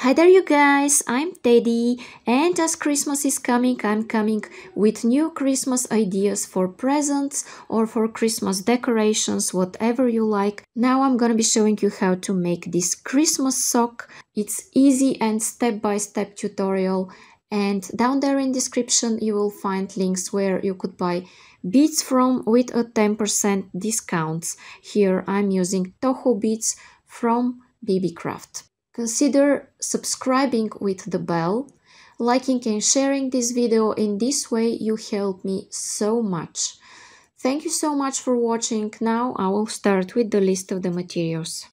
Hi there you guys, I'm Teddy and as Christmas is coming, I'm coming with new Christmas ideas for presents or for Christmas decorations, whatever you like. Now I'm gonna be showing you how to make this Christmas sock. It's easy and step-by-step -step tutorial and down there in description you will find links where you could buy beads from with a 10% discounts. Here I'm using Toho beads from Beebeecraft. Consider subscribing with the bell, liking and sharing this video. In this way you help me so much. Thank you so much for watching. Now I will start with the list of the materials.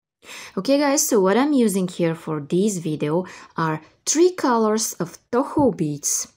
Okay guys, so what I'm using here for this video are three colors of Toho beads.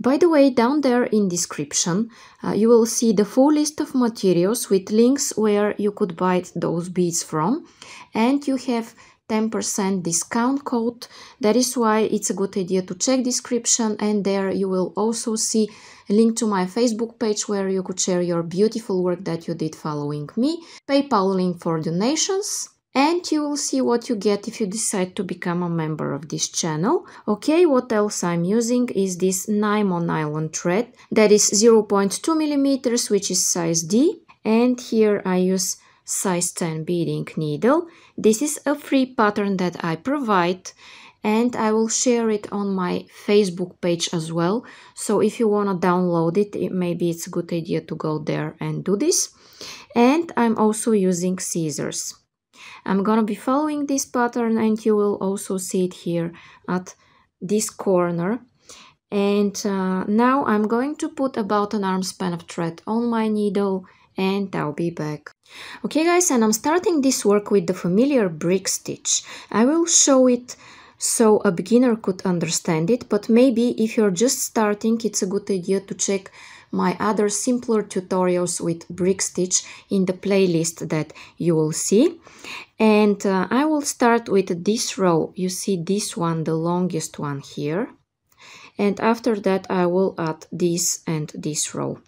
By the way, down there in description, uh, you will see the full list of materials with links where you could buy those beads from. And you have 10% discount code. That is why it's a good idea to check description and there you will also see a link to my Facebook page where you could share your beautiful work that you did following me, PayPal link for donations, and you will see what you get if you decide to become a member of this channel. Okay, what else I'm using is this Nymo nylon thread that is 0.2 millimeters, which is size D. And here I use size 10 beading needle. This is a free pattern that I provide and I will share it on my Facebook page as well. So if you want to download it, it, maybe it's a good idea to go there and do this. And I'm also using scissors. I'm gonna be following this pattern and you will also see it here at this corner. And uh, now I'm going to put about an arm span of thread on my needle and I'll be back. Okay guys, and I'm starting this work with the familiar brick stitch. I will show it so a beginner could understand it, but maybe if you're just starting, it's a good idea to check my other simpler tutorials with brick stitch in the playlist that you will see. And uh, I will start with this row. You see this one, the longest one here. And after that, I will add this and this row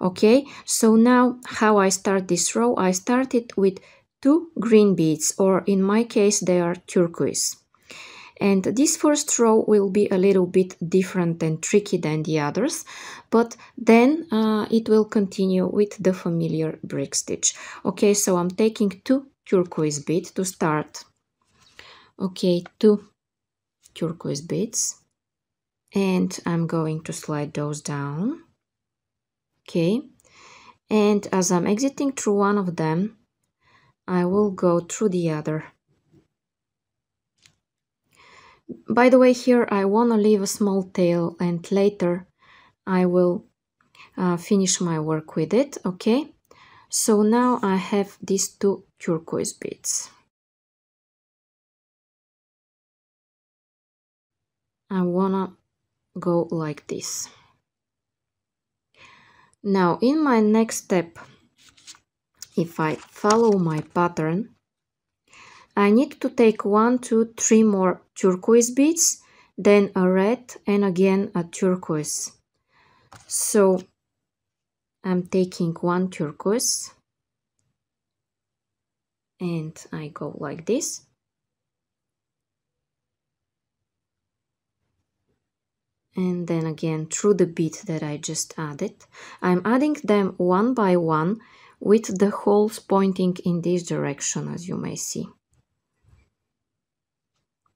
okay so now how I start this row? I started with two green beads or in my case they are turquoise. And this first row will be a little bit different and tricky than the others but then uh, it will continue with the familiar brick stitch. Okay so I'm taking two turquoise beads to start. Okay two turquoise beads and I'm going to slide those down okay. And as I'm exiting through one of them I will go through the other. By the way here I want to leave a small tail and later I will uh, finish my work with it okay? So now I have these two turquoise beads. I wanna go like this now in my next step, if I follow my pattern, I need to take one, two, three more turquoise beads, then a red and again a turquoise. So I'm taking one turquoise and I go like this. And then again through the bead that I just added. I'm adding them one by one with the holes pointing in this direction as you may see.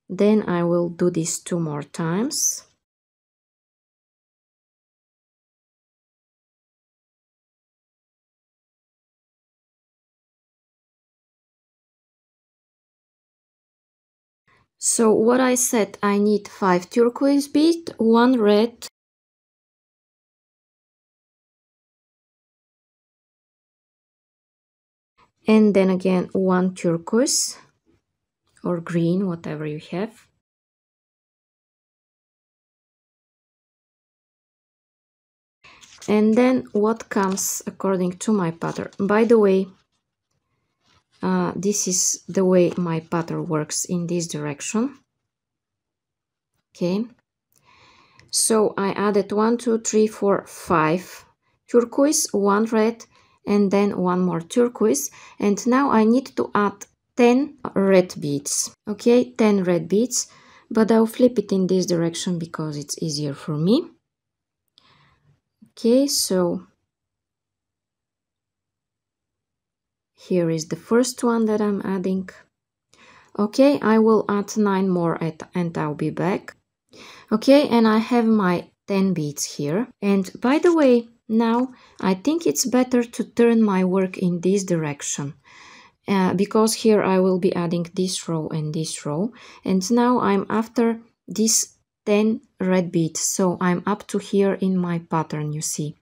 Then I will do this two more times. So what I said, I need 5 turquoise bead, 1 red, and then again 1 turquoise or green, whatever you have. And then what comes according to my pattern. By the way, uh, this is the way my pattern works in this direction. Okay. So I added one two three four five turquoise one red and then one more turquoise. And now I need to add 10 red beads. Okay 10 red beads but I'll flip it in this direction because it's easier for me. Okay, so here is the first one that I'm adding. Okay, I will add 9 more at, and I'll be back. Okay, and I have my 10 beads here. And by the way, now I think it's better to turn my work in this direction. Uh, because here I will be adding this row and this row. And now I'm after this 10 red beads. So I'm up to here in my pattern, you see.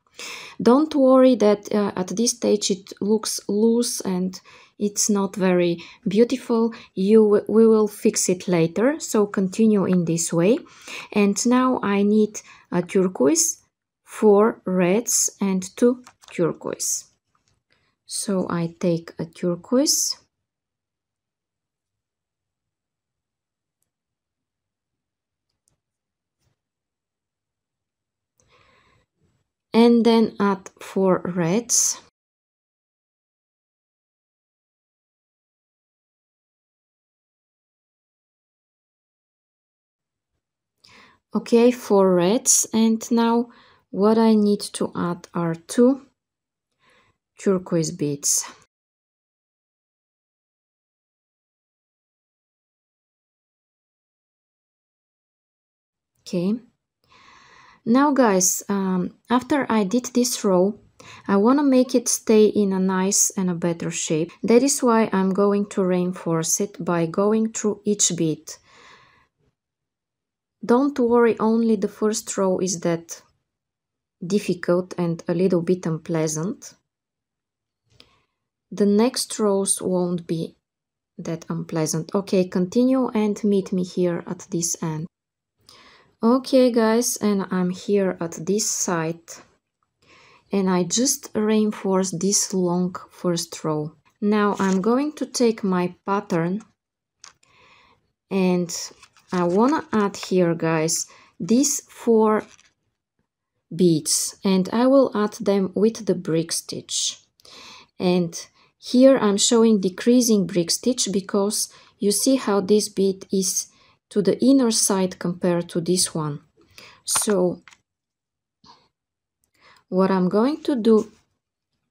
Don't worry that uh, at this stage it looks loose and it's not very beautiful. You we will fix it later so continue in this way. And now I need a turquoise four reds and two turquoise. So I take a turquoise and then add four reds. Okay four reds. And now what I need to add are two turquoise beads. Okay now guys um, after I did this row I want to make it stay in a nice and a better shape that is why I'm going to reinforce it by going through each bead don't worry, only the first row is that difficult and a little bit unpleasant. The next rows won't be that unpleasant. Okay, continue and meet me here at this end. Okay guys, and I'm here at this side and I just reinforce this long first row. Now I'm going to take my pattern and I wanna add here guys these four beads and I will add them with the brick stitch and here I'm showing decreasing brick stitch because you see how this bead is to the inner side compared to this one so what I'm going to do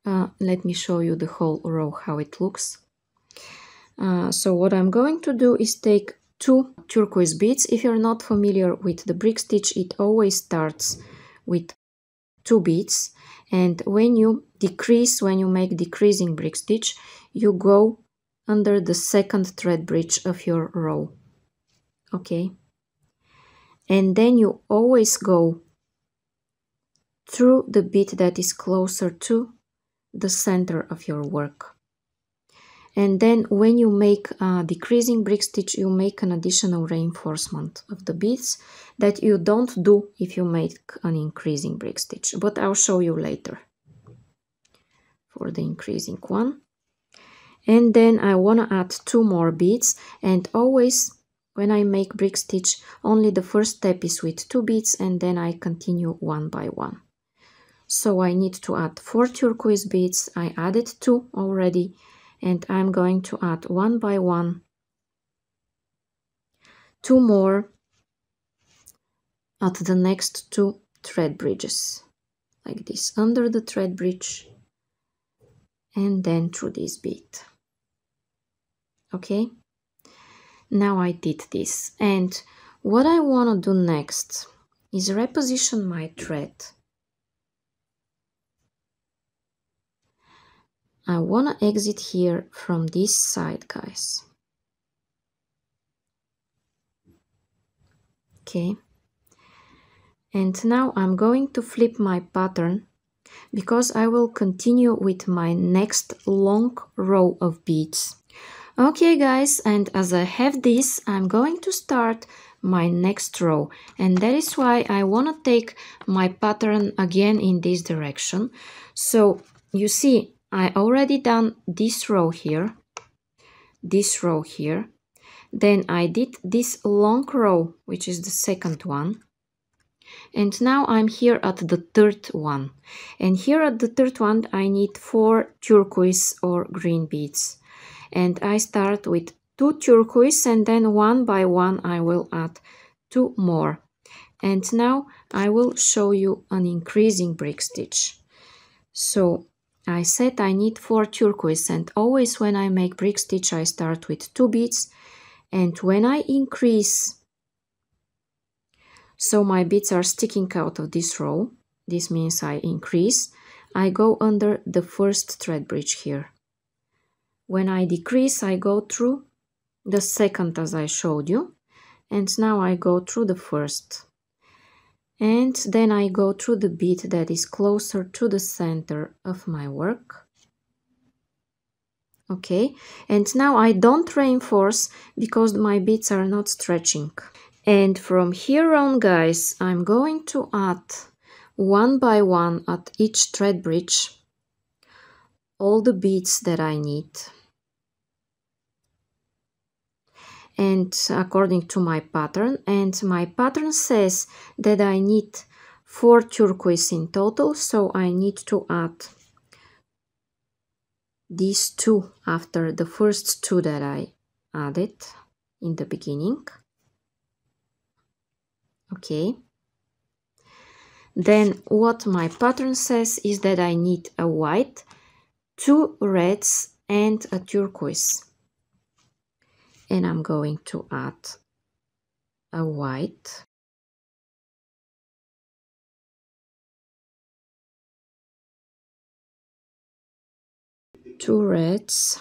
uh, let me show you the whole row how it looks uh, so what I'm going to do is take two turquoise beads. If you're not familiar with the brick stitch, it always starts with two beads. And when you decrease, when you make decreasing brick stitch, you go under the second thread bridge of your row. Okay. And then you always go through the bead that is closer to the center of your work and then when you make a decreasing brick stitch you make an additional reinforcement of the beads that you don't do if you make an increasing brick stitch but I'll show you later for the increasing one and then I want to add two more beads and always when I make brick stitch only the first step is with two beads and then I continue one by one. So I need to add four turquoise beads. I added two already and I'm going to add one by one two more at the next two thread bridges like this under the thread bridge and then through this bead. Okay now I did this and what I want to do next is reposition my thread I want to exit here from this side, guys. Okay. And now I'm going to flip my pattern because I will continue with my next long row of beads. Okay guys, and as I have this, I'm going to start my next row and that is why I want to take my pattern again in this direction. So you see I already done this row here, this row here. Then I did this long row, which is the second one. And now I'm here at the third one. And here at the third one, I need four turquoise or green beads. And I start with two turquoise and then one by one I will add two more. And now I will show you an increasing brick stitch. So I said I need four turquoise and always when I make brick stitch I start with two beads. And when I increase so my beads are sticking out of this row this means I increase I go under the first thread bridge here when I decrease I go through the second as I showed you and now I go through the first. And then I go through the bead that is closer to the center of my work. Okay? And now I don't reinforce because my beads are not stretching. And from here on guys I'm going to add one by one at each thread bridge all the beads that I need. And according to my pattern and my pattern says that I need four turquoise in total so I need to add these two after the first two that I added in the beginning. Okay. Then what my pattern says is that I need a white two reds and a turquoise. And I'm going to add a white. Two reds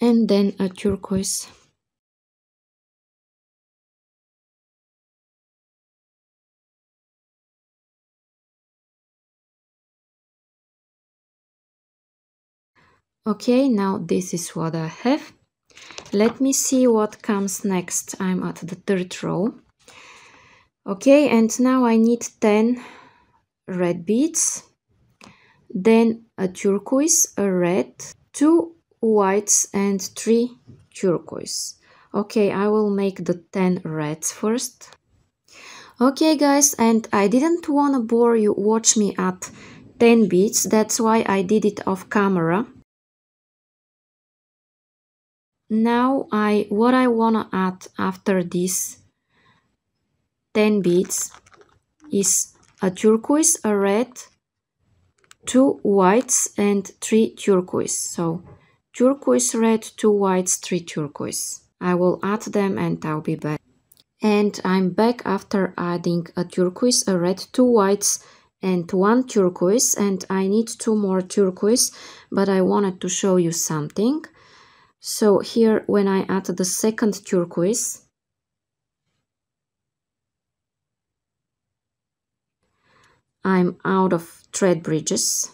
and then a turquoise. Okay, now this is what I have. Let me see what comes next. I'm at the third row. Okay, and now I need 10 red beads, then a turquoise, a red, two whites and 3 turquoise. Okay, I will make the 10 reds first. Okay guys, and I didn't wanna bore you watch me at 10 beads, that's why I did it off camera. Now I what I wanna add after this 10 beads is a turquoise, a red, two whites and three turquoise. So turquoise red, two whites, three turquoise. I will add them and I'll be back. And I'm back after adding a turquoise, a red, two whites and one turquoise and I need two more turquoise but I wanted to show you something. So here when I add the second turquoise I'm out of thread bridges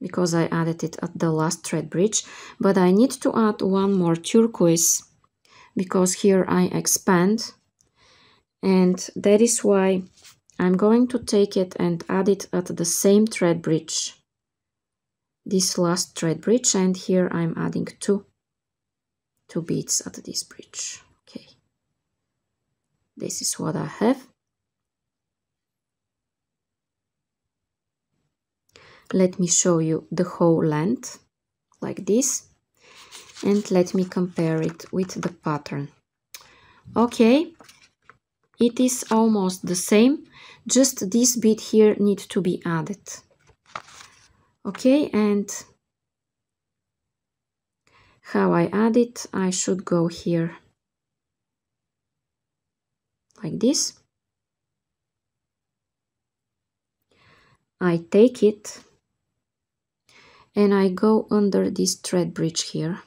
because I added it at the last thread bridge but I need to add one more turquoise because here I expand. And that is why I'm going to take it and add it at the same thread bridge. This last thread bridge and here I'm adding two two beads at this bridge. Okay. This is what I have let me show you the whole length like this and let me compare it with the pattern. Okay it is almost the same just this bit here needs to be added. Okay and how I add it I should go here like this. I take it and I go under this thread bridge here.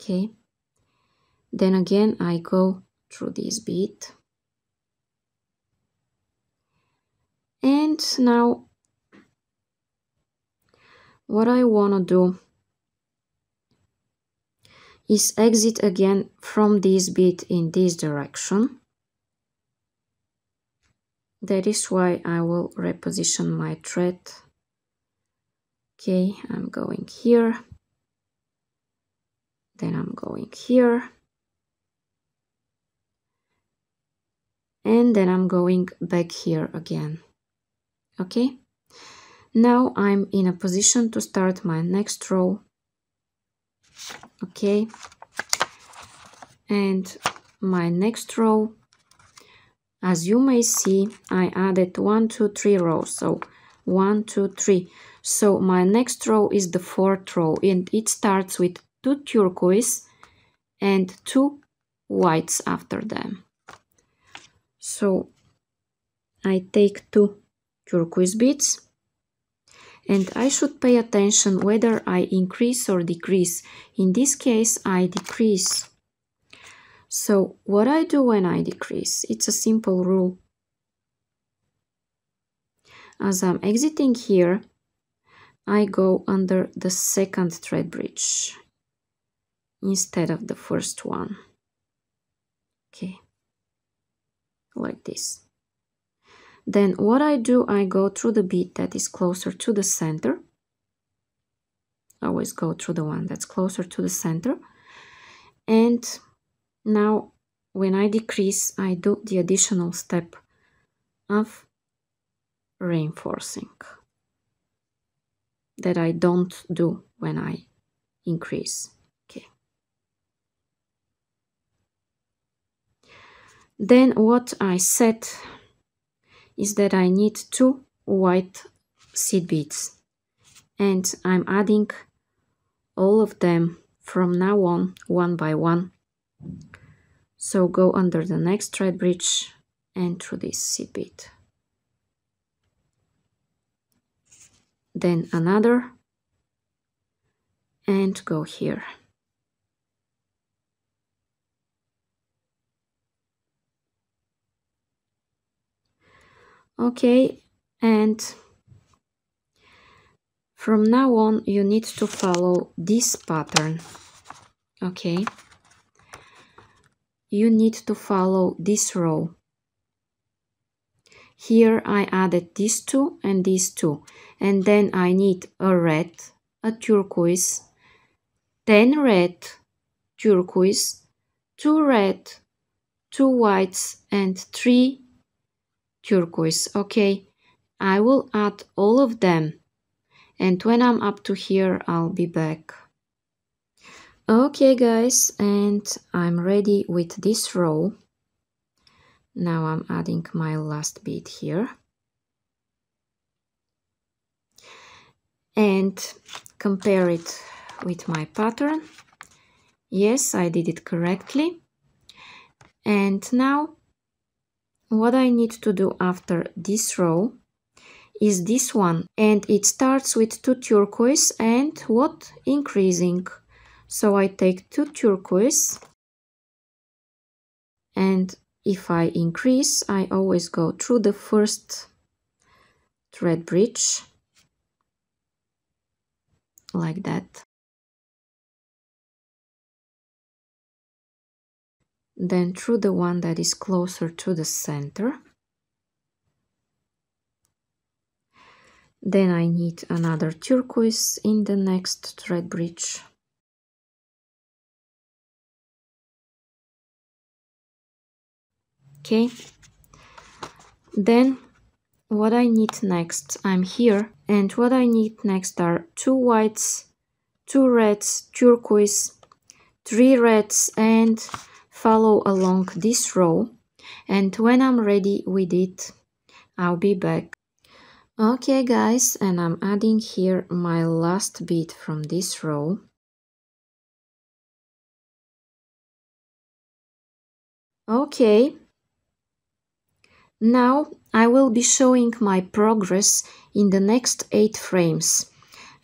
Okay. Then again I go through this bead and now what I want to do is exit again from this bead in this direction. That is why I will reposition my thread okay I'm going here. Then I'm going here. And then I'm going back here again. Okay? Now I'm in a position to start my next row. Okay? And my next row as you may see I added one two three rows. So one two three so my next row is the fourth row and it starts with two turquoise and two whites after them so I take two turquoise beads and I should pay attention whether I increase or decrease. In this case, I decrease. So what I do when I decrease, it's a simple rule. As I'm exiting here, I go under the second thread bridge instead of the first one. Okay, like this. Then what I do, I go through the bead that is closer to the center. Always go through the one that's closer to the center. And now when I decrease, I do the additional step of reinforcing that I don't do when I increase. Okay. Then what I set is that I need two white seed beads and I'm adding all of them from now on one by one. So go under the next thread bridge and through this seed bead. Then another and go here. okay and from now on you need to follow this pattern. Okay. You need to follow this row here I added these two and these two and then I need a red a turquoise 10 red turquoise 2 red 2 whites and 3 turquoise. Okay, I will add all of them. And when I'm up to here, I'll be back. Okay, guys, and I'm ready with this row. Now I'm adding my last bead here. And compare it with my pattern. Yes, I did it correctly. And now what I need to do after this row is this one and it starts with two turquoise and what increasing so I take two turquoise and if I increase I always go through the first thread bridge like that then through the one that is closer to the center. Then I need another turquoise in the next thread bridge. Okay, then what I need next, I'm here, and what I need next are two whites, two reds, turquoise, three reds, and follow along this row. And when I'm ready with it I'll be back. Okay guys. And I'm adding here my last bit from this row. Okay now I will be showing my progress in the next 8 frames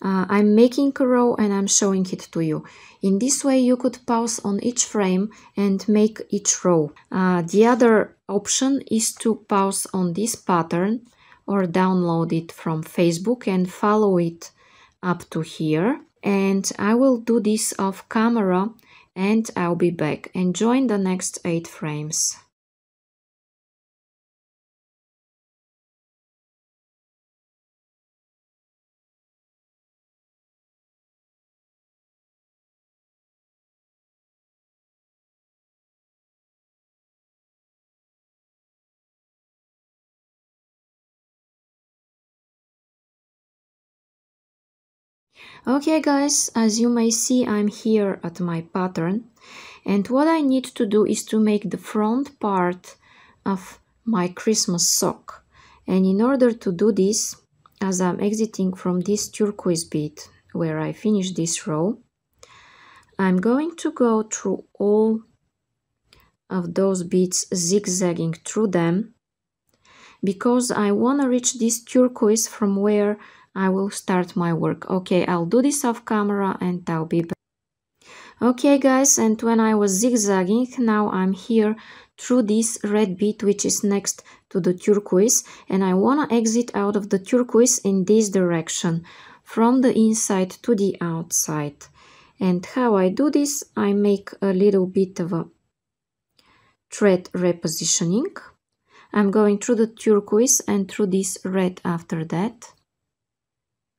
uh, I'm making a row and I'm showing it to you. In this way you could pause on each frame and make each row. Uh, the other option is to pause on this pattern or download it from Facebook and follow it up to here. And I will do this off camera and I'll be back and join the next 8 frames. Okay guys, as you may see I'm here at my pattern. And what I need to do is to make the front part of my Christmas sock. And in order to do this as I'm exiting from this turquoise bead where I finish this row I'm going to go through all of those beads zigzagging through them because I want to reach this turquoise from where I will start my work. Okay, I'll do this off camera and I'll be back. Okay guys, and when I was zigzagging, now I'm here through this red bead which is next to the turquoise and I want to exit out of the turquoise in this direction from the inside to the outside. And how I do this, I make a little bit of a thread repositioning. I'm going through the turquoise and through this red after that.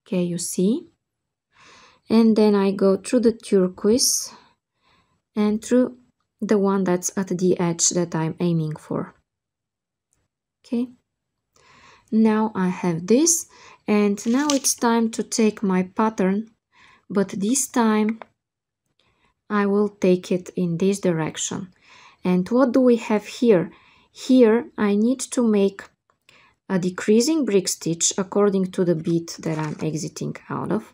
Okay, you see? And then I go through the turquoise and through the one that's at the edge that I'm aiming for. Okay. Now I have this and now it's time to take my pattern but this time I will take it in this direction. And what do we have here? Here I need to make a decreasing brick stitch according to the bead that I'm exiting out of.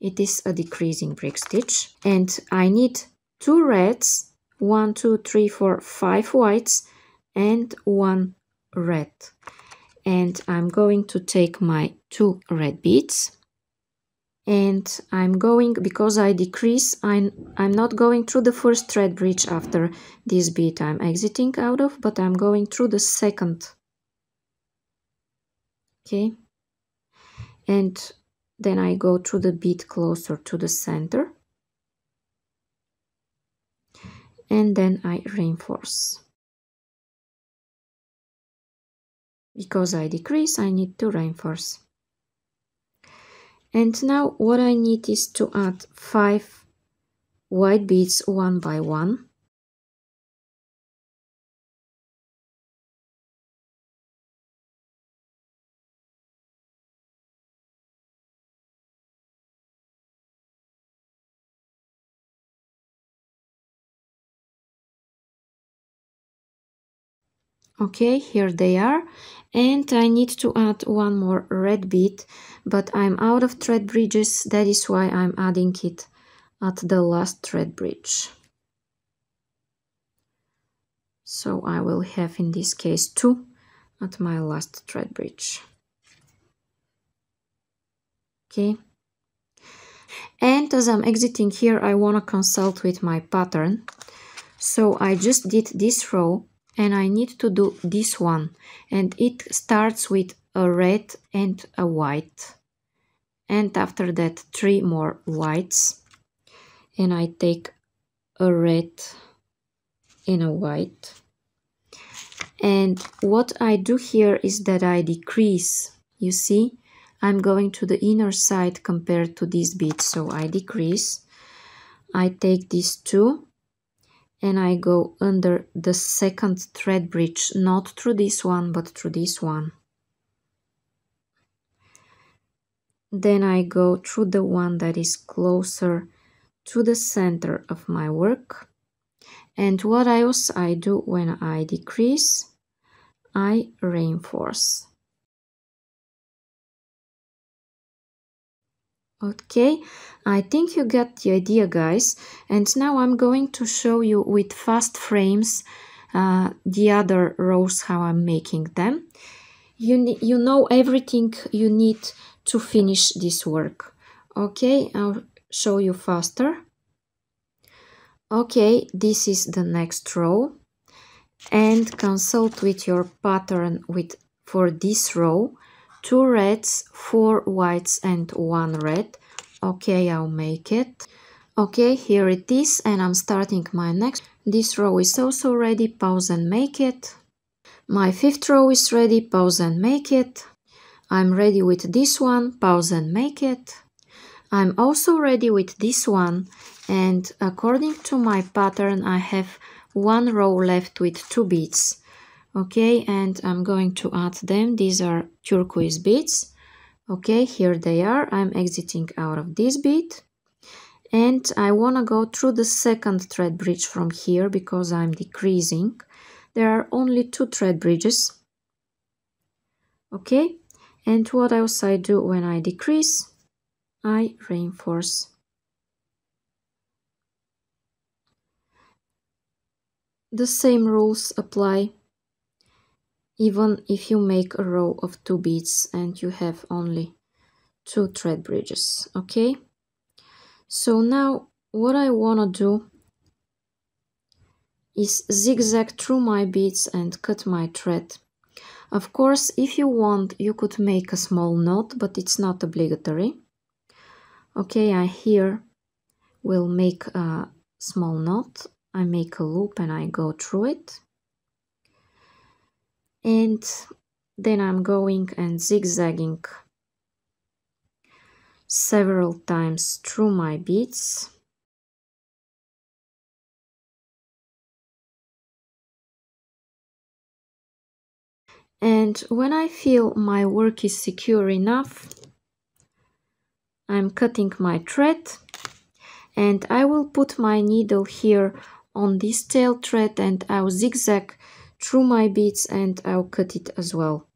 It is a decreasing brick stitch and I need two reds, one, two, three, four, five whites and one red. And I'm going to take my two red beads and I'm going because I decrease I'm I'm not going through the first thread bridge after this bead I'm exiting out of but I'm going through the second okay? And then I go to the bead closer to the center. And then I reinforce. Because I decrease I need to reinforce. And now what I need is to add 5 white beads one by one. Okay, here they are. And I need to add one more red bead but I'm out of thread bridges. That is why I'm adding it at the last thread bridge. So I will have in this case two at my last thread bridge. Okay. And as I'm exiting here I want to consult with my pattern. So I just did this row and I need to do this one. And it starts with a red and a white. And after that three more whites. And I take a red and a white. And what I do here is that I decrease. You see I'm going to the inner side compared to this bead so I decrease. I take these two and I go under the second thread bridge, not through this one, but through this one. Then I go through the one that is closer to the center of my work. And what else I do when I decrease? I reinforce. Okay, I think you get the idea guys and now I'm going to show you with fast frames uh, the other rows how I'm making them. You, you know everything you need to finish this work. Okay, I'll show you faster. Okay, this is the next row and consult with your pattern with for this row two reds, four whites and one red. Okay, I'll make it. Okay, here it is and I'm starting my next. This row is also ready, pause and make it. My fifth row is ready, pause and make it. I'm ready with this one, pause and make it. I'm also ready with this one and according to my pattern I have one row left with two beads okay and I'm going to add them. These are turquoise beads. Okay here they are. I'm exiting out of this bead. And I want to go through the second thread bridge from here because I'm decreasing. There are only two thread bridges. Okay and what else I do when I decrease? I reinforce. The same rules apply even if you make a row of two beads and you have only two thread bridges okay? So now what I want to do is zigzag through my beads and cut my thread. Of course if you want you could make a small knot but it's not obligatory. Okay I here will make a small knot. I make a loop and I go through it and then I'm going and zigzagging several times through my beads and when I feel my work is secure enough I'm cutting my thread and I will put my needle here on this tail thread and I'll zigzag through my beads and I'll cut it as well.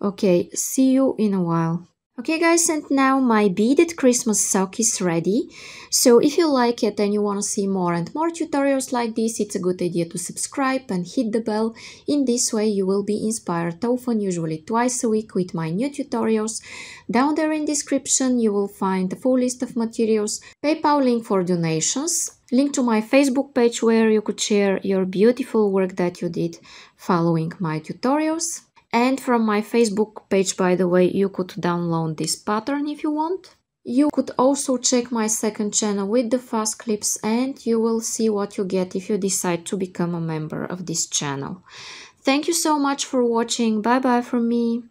Okay, see you in a while. Okay guys, and now my beaded Christmas sock is ready. So if you like it and you want to see more and more tutorials like this, it's a good idea to subscribe and hit the bell. In this way you will be inspired often, usually twice a week with my new tutorials. Down there in description you will find the full list of materials, PayPal link for donations, link to my Facebook page where you could share your beautiful work that you did following my tutorials. And from my Facebook page, by the way, you could download this pattern if you want. You could also check my second channel with the fast clips and you will see what you get if you decide to become a member of this channel. Thank you so much for watching. Bye bye from me.